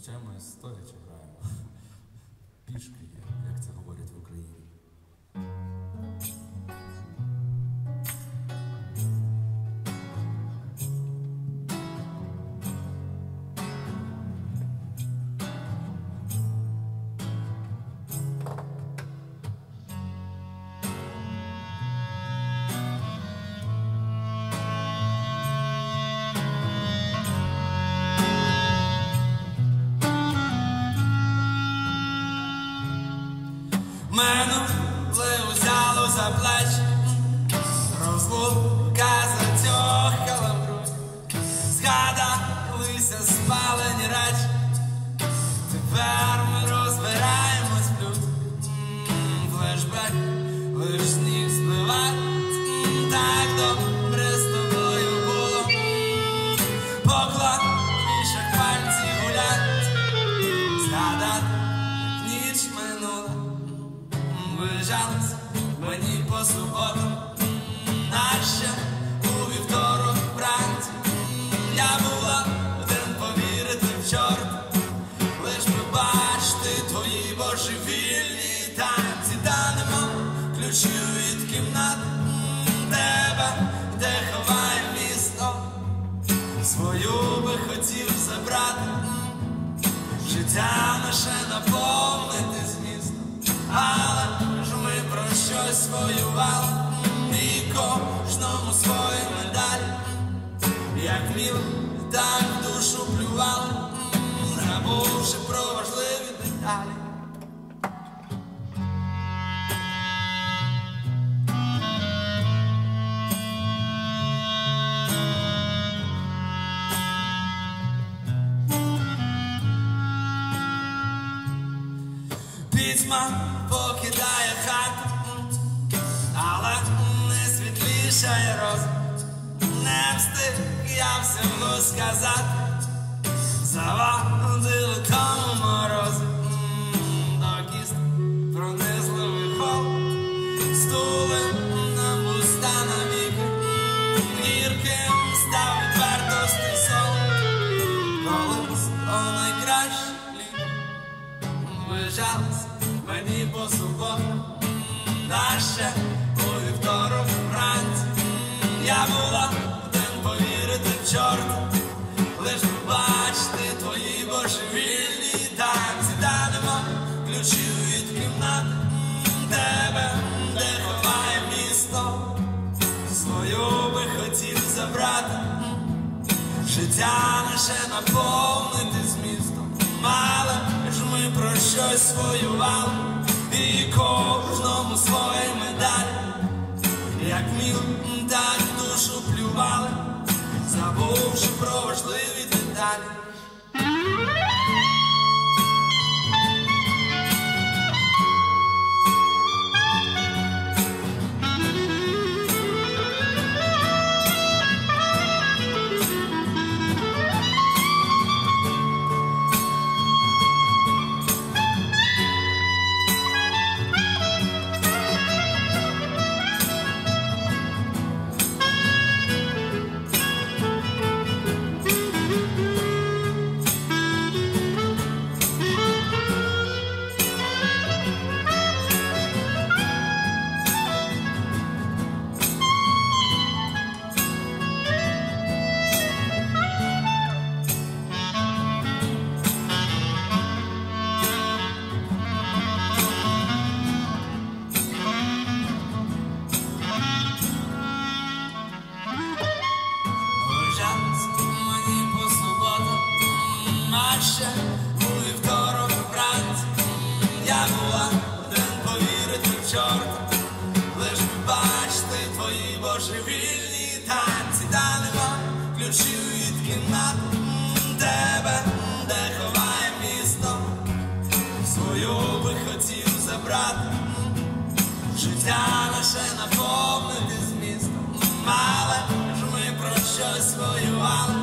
Зазвичай ми стоячи граємо. Пішки, як це говорять в Україні. Взяло за плечі, розлука затьохала грудь, згадалися спалені рач, тепер ми розбираємось в Флешбек, лиш ключів від кімнат тебе, де ховає місто. Свою би хотів забрати, життя наше наповнити змістом, але ж ми про щось воювали, і кожному Пітьма покидає хату, але не світлішає розум. Не встиг я всього сказати, завадили тому морозу, М, до кіст пронизливий холод, стулим нам уста навіки, М, гірким став відвертостий сон, колись о найкращий лік. Виїжджались мені по суботам, наще у вівторок вранці. Я була один повірити в чорта, лиш побачити твої божевільні танці, та нема ключів від кімнати тебе, де ховає місто. Свою би хотів забрати, життя наше наповнити змістом, але ж ми про щось воювали, і кожному своє медаль, як міл, так душу плювали, забувши про важливі деталі. Чорта, лиш би бачити твої божевільні танці, та нема ключів від кімнат. Тебе, де ховає місто. Свою би хотів забрати, життя наше наповнити змістом, але ж ми про щось воювали.